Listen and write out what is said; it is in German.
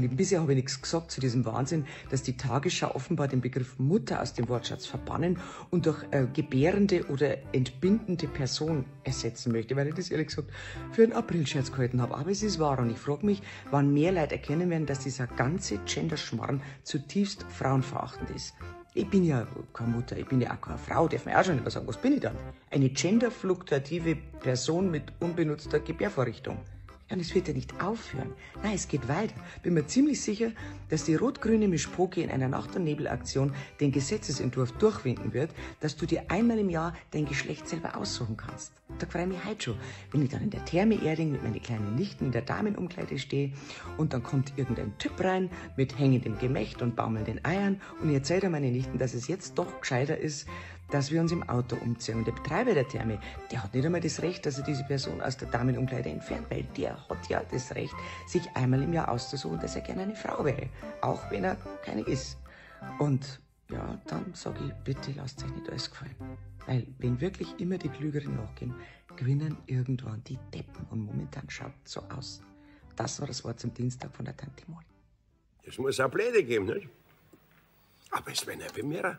bisher habe ich nichts gesagt zu diesem Wahnsinn, dass die Tagesschau offenbar den Begriff Mutter aus dem Wortschatz verbannen und durch äh, gebärende oder entbindende Person ersetzen möchte, weil ich das ehrlich gesagt für einen Aprilscherz gehalten habe. Aber es ist wahr und ich frage mich, wann mehr Leute erkennen werden, dass dieser ganze Genderschmarrn zutiefst frauenverachtend ist. Ich bin ja keine Mutter, ich bin ja auch keine Frau, darf man auch schon nicht mehr sagen. Was bin ich dann? Eine genderfluktuative Person mit unbenutzter Gebärvorrichtung. Ja, und es wird ja nicht aufhören. Nein, es geht weiter. Bin mir ziemlich sicher, dass die rot-grüne Mischpoke in einer Nacht- und Nebelaktion den Gesetzesentwurf durchwinken wird, dass du dir einmal im Jahr dein Geschlecht selber aussuchen kannst. Da freue ich mich heute schon, wenn ich dann in der Therme Erding mit meinen kleinen Nichten in der Damenumkleide stehe und dann kommt irgendein Typ rein mit hängendem Gemächt und baumelnden Eiern und ich erzähle meine Nichten, dass es jetzt doch gescheiter ist, dass wir uns im Auto umziehen. Und der Betreiber der Therme, der hat nicht einmal das Recht, dass er diese Person aus der Damenumkleide entfernt, weil der hat ja das Recht, sich einmal im Jahr auszusuchen, dass er gerne eine Frau wäre, auch wenn er keine ist. Und ja, dann sage ich, bitte lasst euch nicht alles gefallen. Weil, wenn wirklich immer die Klügeren nachgehen, gewinnen irgendwann die Deppen. Und momentan schaut so aus. Das war das Wort zum Dienstag von der Tante Moni. Es muss auch Pläne geben, nicht? Aber es wäre nicht mir.